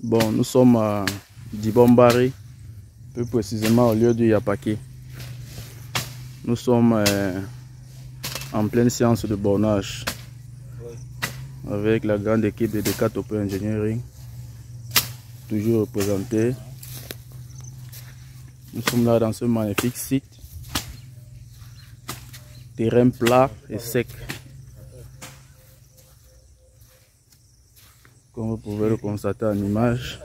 Bon, nous sommes à Dibombari, plus précisément au lieu du Yapaki. Nous sommes euh, en pleine séance de bornage avec la grande équipe de Decatop Engineering, toujours représentée. Nous sommes là dans ce magnifique site, terrain plat et sec. Comme vous pouvez le constater en image,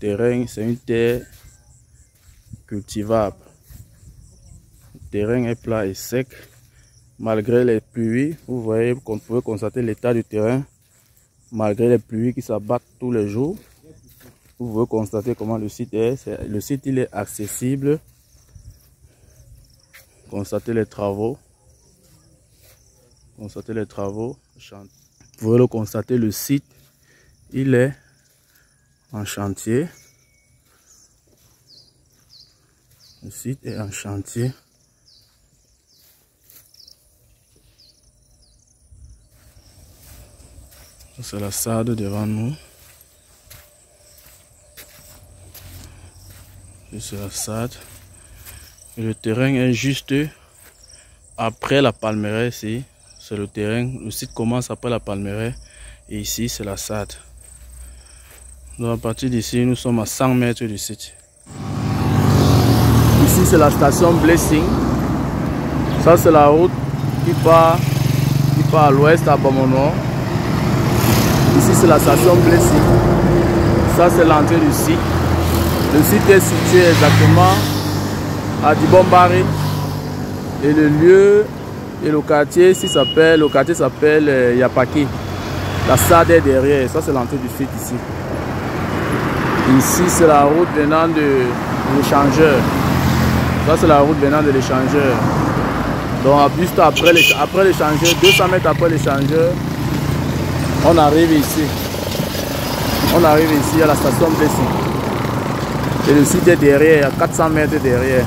terrain, c'est une terre cultivable. Le terrain est plat et sec. Malgré les pluies, vous voyez qu'on peut constater l'état du terrain. Malgré les pluies qui s'abattent tous les jours, vous pouvez constater comment le site est. Le site il est accessible. Constatez les travaux. Constatez les travaux. Vous pouvez le constater, le site il est en chantier. Le site est en chantier. C'est la SAD devant nous. C'est la SAD. Et le terrain est juste après la palmeraie ici. C'est le terrain. Le site commence après la palmeraie. Et ici, c'est la SAD. Donc à partir d'ici, nous sommes à 100 mètres du site. Ici, c'est la station Blessing. Ça, c'est la route qui part, qui part à l'ouest à Bamono. Ici, c'est la station Blessing. Ça, c'est l'entrée du site. Le site est situé exactement à Dibombari. Et le lieu et le quartier s'appelle, le quartier s'appelle euh, Yapaki. La SAD est derrière. Ça, c'est l'entrée du site ici. Ici, c'est la route venant de l'échangeur. Ça, c'est la route venant de l'échangeur. Donc, juste après l'échangeur, 200 mètres après l'échangeur, on arrive ici. On arrive ici à la station Blessing. Et le site est derrière, à 400 mètres derrière.